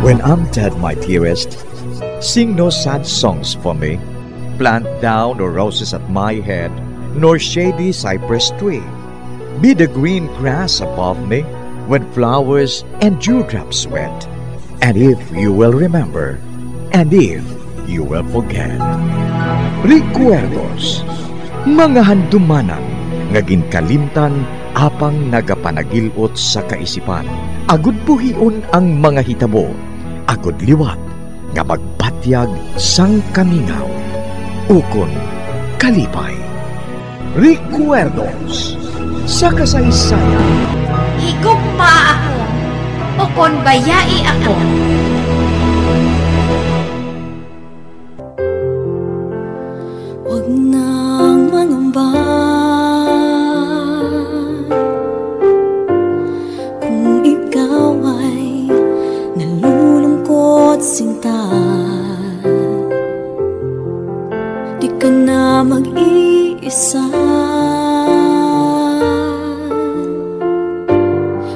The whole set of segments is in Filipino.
When I'm dead, my dearest, sing no sad songs for me. Plant down no roses at my head, nor shady cypress tree. Be the green grass above me when flowers and dewdrops wet. And if you will remember, and if you will forget. Recuerdos, mga handumanan, nga ginkalimtan apang nagapanagilot sa kaisipan. Agud buhion ang mga hitabo, agud liwat, nga magpatyag sang kamingaw. Ukon, kalipay. Recuerdos, sa kasaysayan. Higugma ako, o kon bayai ako.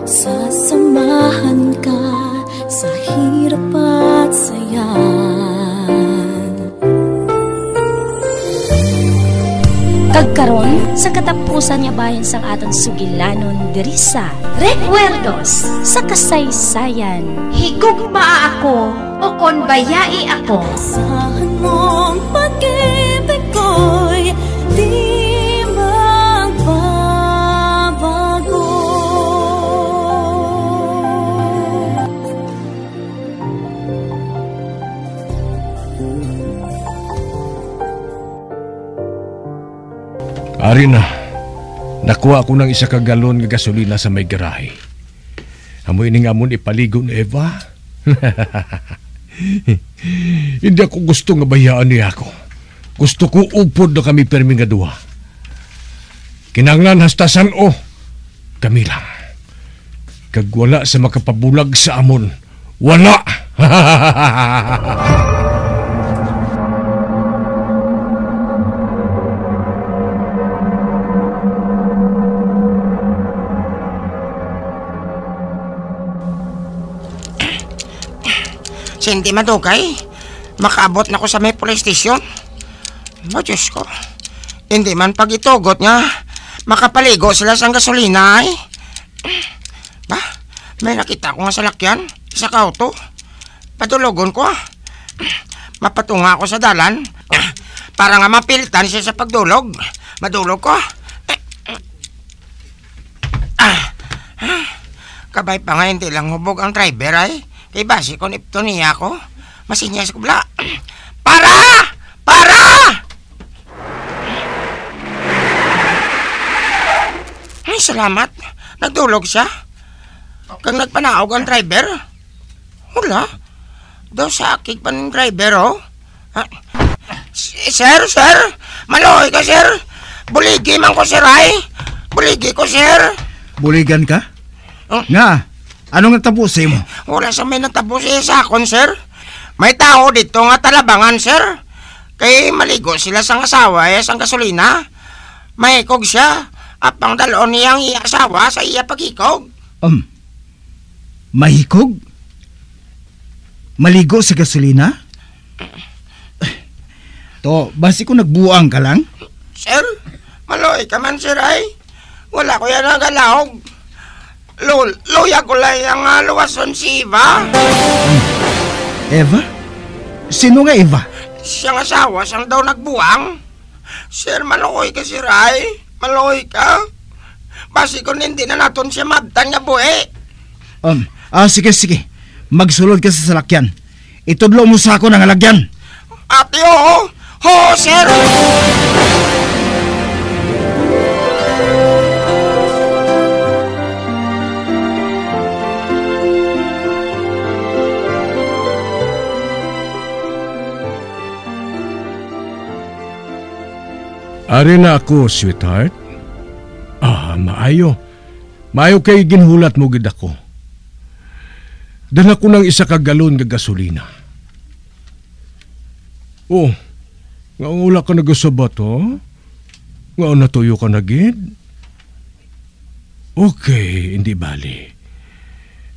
Sasamahan ka sa hirap at saya Kagkaron sa katapusan nga bayan sang aton sugilanon diri sa Recuerdos, sa kasaysayan. higugma ako, o kon bayai ako. Asahan mong pag-ibig Ari na, nakuha ko ng isa ka galon nga gasolina sa may garahe. Amoy ni nga mo ipaligo ni Eva. Hindi ako gusto nga bayaan niya ako. Gusto ko upod na kami permi nga duha. Kinanglan hastasan o, kami lang. Kag wala sa makapabulag sa amon. Wala! Hindi madugay. Makaabot na ko sa may police station. Ba, Diyos ko. Hindi man pag itugot niya, makapaligo sila sa gasolina ay. Ba, may nakita ko nga sa lakyan, sa kauto. Patulogon ko. Mapatunga ako sa dalan. Para nga mapilitan siya sa pagdulog. Madulog ko. Kabay pa nga hindi lang hubog ang driver ay. Kay basi ko nipto niya ako. Masinyas ko bla. Para! Para! Ay, salamat. Nagdulog siya. Kang nagpanaog ang driver. Wala. Daw sa akig pa ng driver, oh. Ha? S- Sir, sir. Maloy ka, sir. Buligi man ko, sir, ay. Buligi ko, sir. Buligan ka? Oh. Nga, anong natapusin mo? Wala sa may natapos eh sa akon, sir. May tao dito nga talabangan, sir. Kay maligo sila sang asawa eh, sang gasolina. Mahikog siya. Apang dalon niyang iya asawa sa iya pagikog. Um, mahikog? Maligo sa gasolina? To, basi ko nagbuang ka lang? Sir, maloy ka man, sir, ay. Wala ko yan nagalahog. Lul, luya ko lang yung uh, luwason si Eva. Eva? Sino nga Eva? Siyang asawa, siyang daw nagbuang. Sir, maloy ka, sir, ay. Maloy ka. Basi ko hindi na naton siya mabtan nga buhi. Um, ah, sige, sige. Magsulod ka sa salakyan. Itudlo mo sa ako ng alagyan. Ate, oo. Ho, sir. Ari na ako, sweetheart. Ah, maayo. Maayo kay ginhulat mo gid ako. Dala ko ng isa ka galon nga gasolina. Oh, nga ula ka nagasabat, oh? Nga natuyo ka na gid? Okay, hindi bali.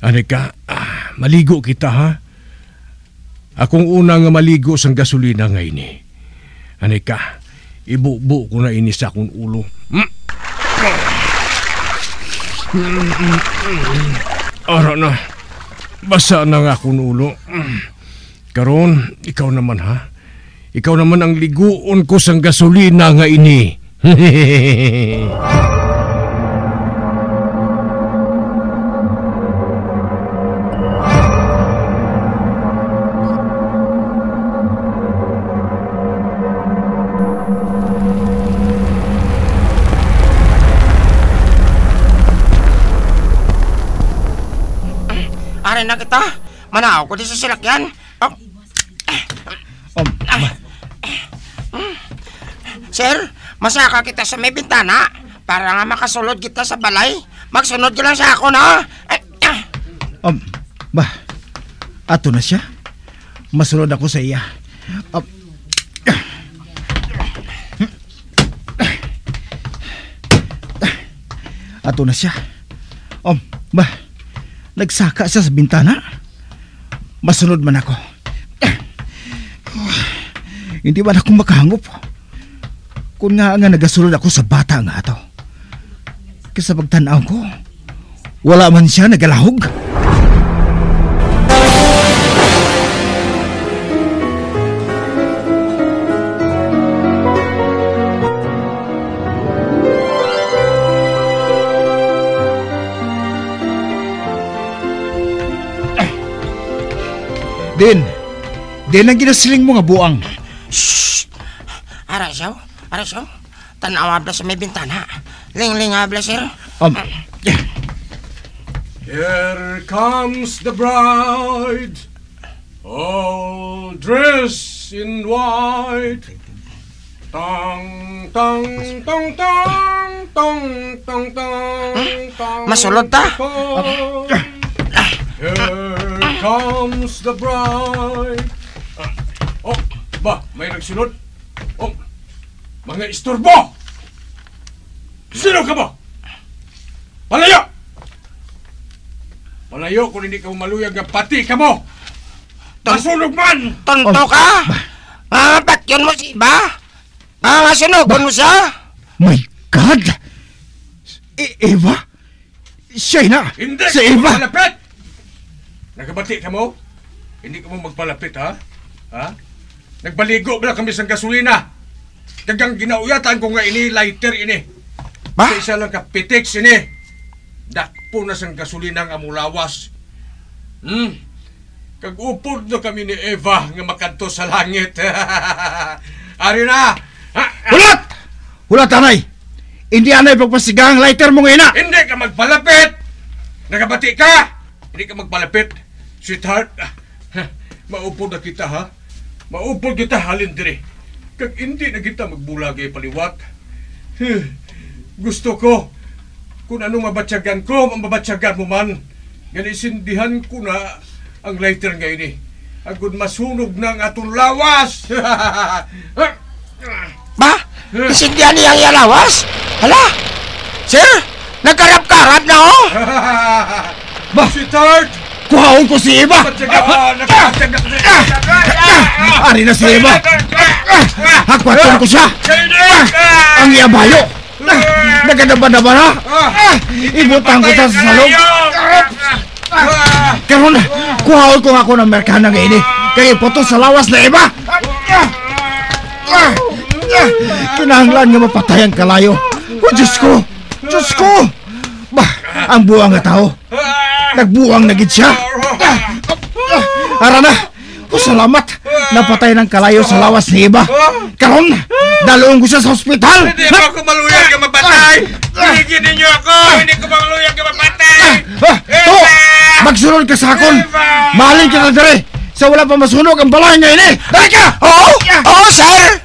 Ani ka, ah, maligo kita ha. Akong una nga maligo sang gasolina nga ini. Ani ka, ibubo ko na ini sa akong ulo. Hmm? Ara na, basa na nga akong ulo. Hmm. Karon, ikaw naman ha. Ikaw naman ang liguon ko sang gasolina nga ini. Ari na kita. Manaw ko di sa silakyan. Oh. Um, Sir, masaka kita sa may bintana para nga makasulod kita sa balay. Magsunod ka lang sa ako na. Eh, ah. um, ba, ato na siya. Masunod ako sa iya. Um, ato na siya. Um, ba, nagsaka siya sa bintana. Masunod man ako. Hindi man ako makahangop. Kung nga nga nagasulod ako sa bata nga ato. Kasi pagtanaw ko, wala man siya nagalahog. Din, din ang ginasiling mo nga buang. Shh! Ara siya, ara siya. Tanaw habla sa may bintana. Ling-ling habla, sir. Um, Here comes the bride, all dressed in white. Tang, tang, tang, tang, tang, tang, tang, tang. Masulod ta? tang. Here comes the bride. Ah, Oh, ba, may nagsunod? Oh, mga istorbo! Sino ka ba? Palayo! Palayo kung hindi ka maluyag nga pati ka mo! Masunog man! Tonto ka? Ah, ba't yun mo si iba? Ah, masunogon mo siya? My God! E- Eva? Siya na! Hindi Si Eva! magpalapit! Nagabati ka mo? Hindi ka mo magpalapit, ha? Ha? Nagbaligo ba kami sa gasolina? Kagang ginauyatan ko nga ini lighter ini. Ba? Sa isa lang ka pitix ini. Dakpo na sang gasolina nga mulawas. Hmm. Kag upod na kami ni Eva nga makanto sa langit. Ari na! Ha? Hulat! Hulat, anay! Hindi anay pagpasigang lighter mo ngayon na! Hindi ka magpalapit! Nagabati ka! Hindi ka magpalapit. Sweetheart, maupod na kita ha. Maupod kita halin dire. Kag hindi na kita magbulagay paliwat. Gusto ko, kung anong mabatsyagan ko, ang mabatsyagan mo man. Ganisindihan ko na ang lighter ngayon eh. Agud masunog na ang atong lawas! Ba? Isindihan niya ang yalawas? Hala? Sir, nagkarap-karap na oh! Ba? Sweetheart! Kuhaon ko si Eva! Batsyagan! Nakabatsyagan! Ari na si Eva! Hakwaton ko siya! Ang iabayo! Nagadaba-daba na! Ibutang ko sa salong! Karon, kuhaon ko ako ng merkana nga ini! Kaya ipoto sa lawas na Eva! Kinahanglan nga mapatay ang kalayo! Oh, Diyos ko! Diyos ko! Bah, ang buwang nga tao! Nagbuwang na gid siya! Ara na! O salamat! Napatay ng kalayo sa lawas ni Eva! Karon, daloon ko siya sa ospital! Hindi mo ako maluyag ka mapatay! Higin ninyo ako! Hindi ko maluyag ka mapatay! Ah, to! Magsunod ka sa akon! Mahalin ka na dere! Sa wala pa masunog ang balay ngayon eh! Dali ka! Oo! Oo, sir!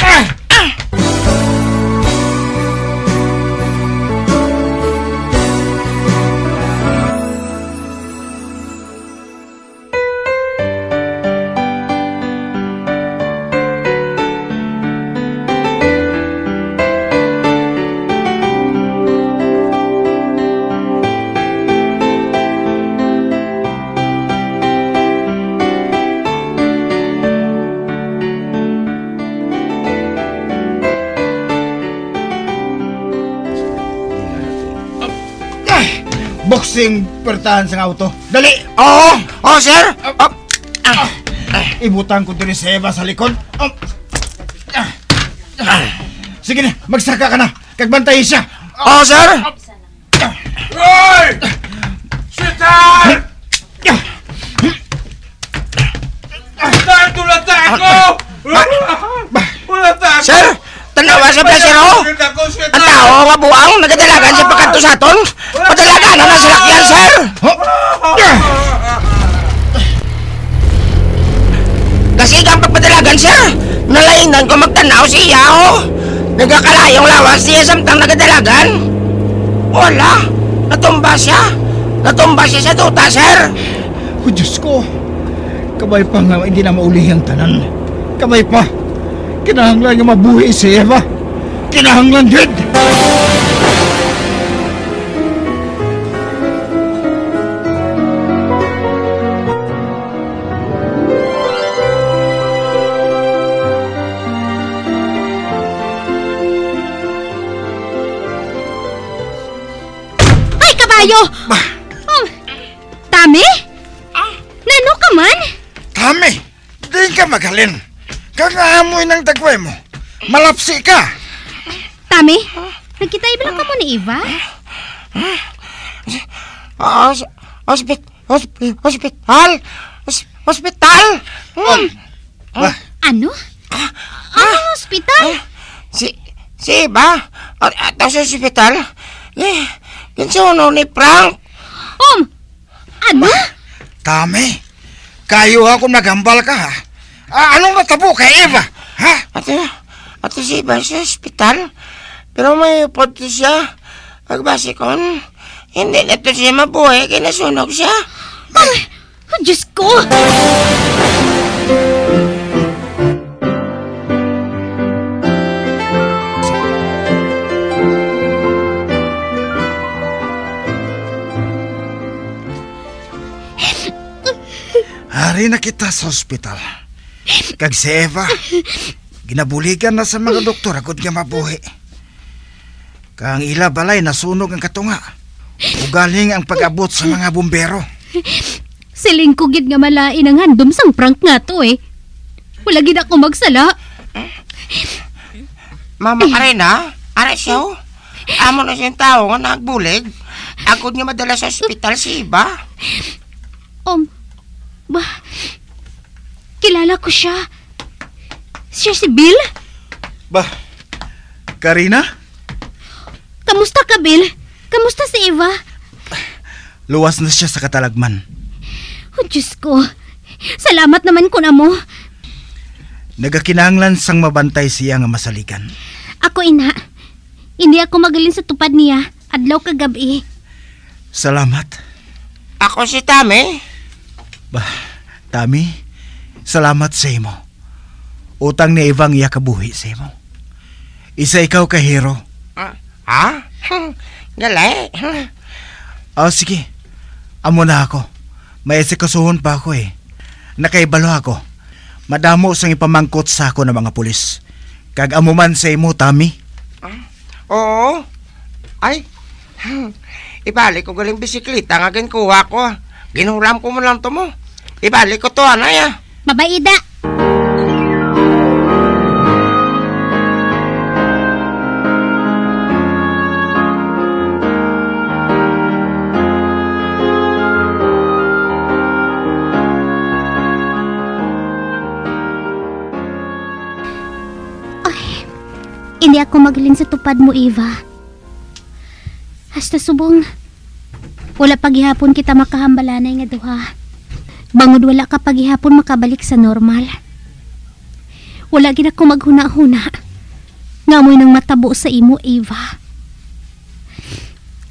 Sing pertahan sa auto. Dali! Oo, oo, sir. Oh, Ibutang ko diri sa Eva sa likod. Um, ah, ah. Sige na, magsaka ka na. Kagbantay siya. oo, sir. Hoy! Sweetheart! Sweetheart, tulata ako! Tulata ako! Sir, tanawa sa plasero. Ako, Ang tao nga buang nagadalagan sa pagkanto sa aton. Padalagan na sa lakyan, sir. Kasi kang pagpadalagan, sir. Nalainan ko magtanaw si Yao. Nagkakalayong lawas siya samtang nagadalagan. Wala. Natumba siya. Natumba siya sa tuta, sir. Oh, Diyos ko. Kamay pa nga hindi na mauli ang tanan. Kamay pa. Kinahanglan nga mabuhi si Eva. Kinahanglan din. Ay, di ka magalin. Kangaamoy ng dagway mo. Malapsi ka. Tami? Nagkita iblang ka mo ni Eva? Hos, hospit, hospit, hospital. Hos, hospital. Hmm. Bah, Ano? Anong ospital? Si, si Iba. At, at sa hospital. Eh, kinsuno ni Frank. Um, ano? Tami, kayo ako nagambal ka ha. Ah, anong natabo kay Eva? Ha? At, at si Iba sa hospital. Pero may photo siya. Pagbasi kon, hindi na to siya mabuhay. Kinasunog siya. Ay, oh, Diyos ko! Hari na kita sa ospital. Kag si Eva, ginabuligan na sa mga doktor agad nga mabuhi. Kang ila balay nasunog ang katunga. Ugaling ang pag-abot sa mga bumbero. Siling ko gid nga malain ang handom sang prank nga to eh. Wala gid ako magsala. Mama Arena, ara siya. Amo na siyang tao nga nagbulig. Agod nga madala sa hospital si Iba. Um, ba, kilala ko siya. Siya si Bill? Bah, Karina? Kamusta ka, Bill? Kamusta si Eva? Luwas na siya sa katalagman. Oh, Diyos ko. Salamat naman ko na mo. Nagakinanglan sang mabantay siya nga masaligan. Ako, ina. Hindi ako magaling sa tupad niya. Adlaw kagabi. Salamat. Ako si Tami. Bah, Tami, salamat sa imo. Utang ni Evang iya kabuhi sa imo. Isa ikaw ka hero. Ha? Hmm, Galay. Hmm. Oh, sige. Amo na ako. May esikasuhon pa ako eh. Nakaibalo ako. Madamo sang ipamangkot sa ako ng mga pulis. Kag amo man sa imo, Tami. Oo. Ay. Hmm. Ibalik ko galing bisikleta nga ginkuha ko. Ginulam ko mo lang to mo. Ibalik ko to, anay ah. Mabaida. Ay, Hindi ako magaling sa tupad mo, Eva. Hasta subong. Wala paghihapon kita makahambalanay nga duha. Bangod wala ka paghihapon makabalik sa normal. Wala gid ako maghuna-huna. Ngamoy nang matabo sa imo, Eva.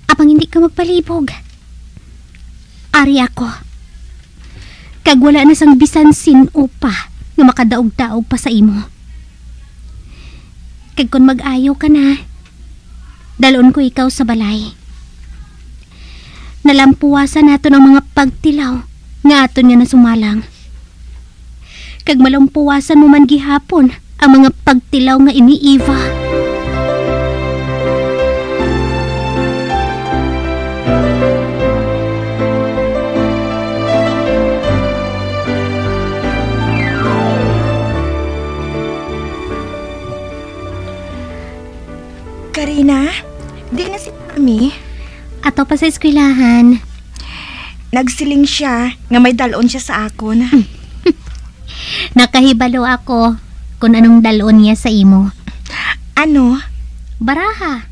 Apang hindi ka magpalibog. Ari ako. Kag wala na sang bisan sin upa nga makadaog-daog pa sa imo. Kag kung mag-ayaw ka na, dalon ko ikaw sa balay. Nalampuwasan nato ng mga pagtilaw nga ato niya na sumalang. Kag malampuwasan mo man gihapon ang mga pagtilaw nga iniiva. Karina, di na si Mami. Ato pa sa eskwelahan. Nagsiling siya nga may dalon siya sa akon. Nakahibalo ako kung anong dalon niya sa imo. Ano? Baraha.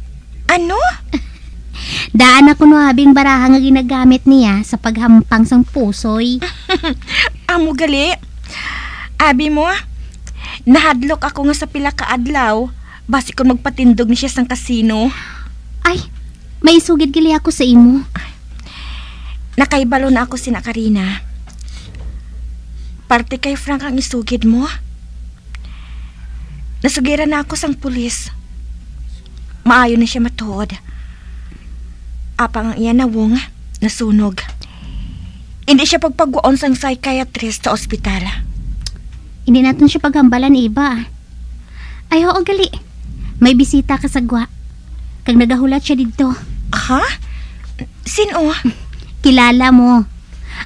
Ano? Daan ako no habing baraha nga ginagamit niya sa paghampang sang pusoy. Amo gali. Abi mo, nahadlok ako nga sa pila ka adlaw basi kon magpatindog ni siya sang kasino. Ay, may sugid gali ako sa imo. Nakaibalo na ako si Karina. Parte kay Frank ang isugid mo. Nasugira na ako sang pulis. Maayo na siya matuod. Apang ang iya nawong, nasunog. Hindi siya pagpagwaon sang psychiatrist sa ospital. Hindi natin siya paghambalan iba. Ay, oo gali. May bisita ka sa gwa. Kag nagahulat siya dito. Ha? Sino? Kilala mo.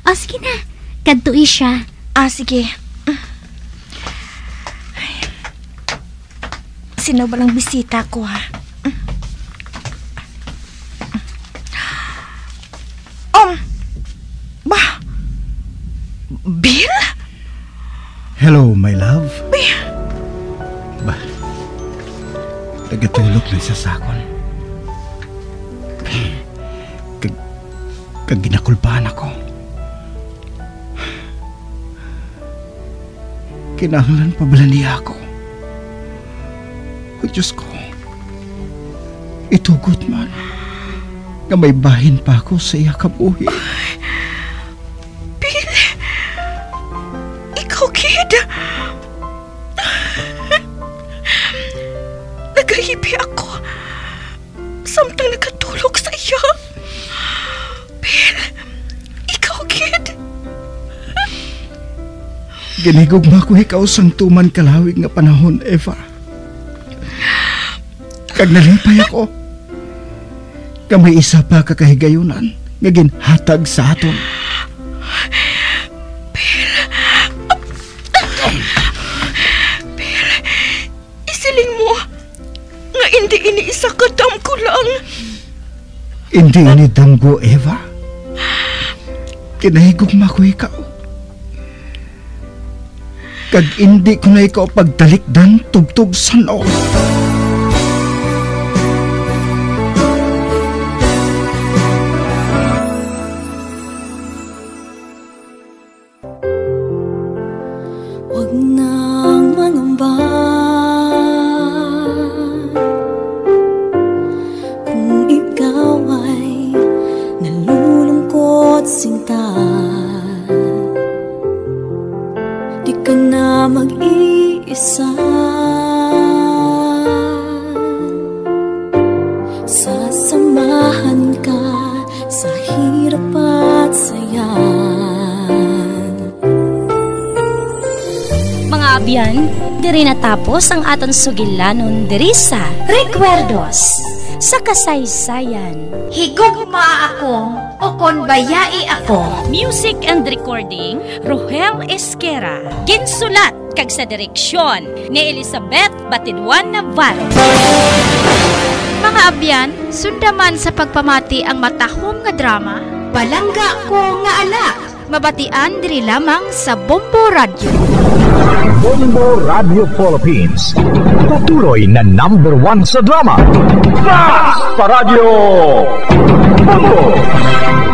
O, sige na. Kadtui siya. Ah, sige. Sino ba lang bisita ko, ha? Um, ba? Bill? Hello, my love. Ba, tagatulog lang sa sakon. Kag ginakulpahan ako. Kinahanglan pa bala niya ako. O Diyos ko, itugot man nga may bahin pa ako sa iya kabuhi. Ginigugma ko ikaw sang tuman kalawig nga panahon, Eva. Kag nalipay ako. Ka may isa pa kakahigayunan nga ginhatag sa aton. Isiling mo nga hindi iniisa ka dam ko lang. Hindi ni damgo, Eva. Kinahigugma ko ikaw. Kag hindi ko na ikaw pagdalikdan tubtub sa noo. Diri natapos ang aton sugilanon diri sa Recuerdos sa kasaysayan. Higugma ako o kon bayai ako. Music and recording, Rohel Esquera. Ginsulat kag sa direksyon ni Elizabeth Batidwan Navarro. Mga abyan, sundaman sa pagpamati ang matahom nga drama. Balangga ko nga anak. Mabatian diri lamang sa Bombo Radio. Bombo Radio Philippines. Patuloy na number one sa drama. Sa Radio Bombo!